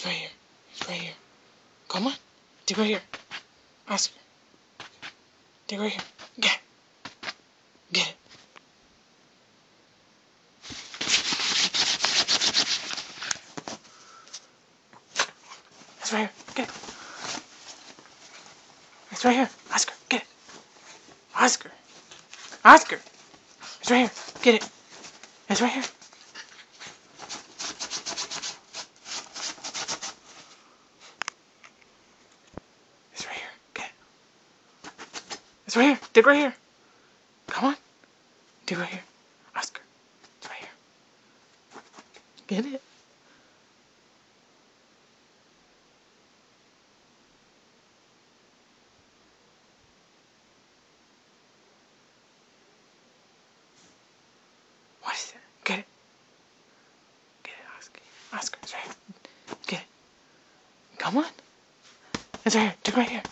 It's right here. It's right here. Come on. Dig right here. Oscar. Dig right here. Get it. Get it. It's right here. Get it. It's right here. Oscar, get it. Oscar. Oscar. It's right here. Get it. It's right here. It's right here. Get it. It's right here. Dig right here. Come on. Dig right here. Oscar. It's right here. Get it. What is it? Get it. Get it, Oscar. Oscar, it's right here. Get it. Come on. It's right here. Dig right here.